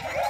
Yeah.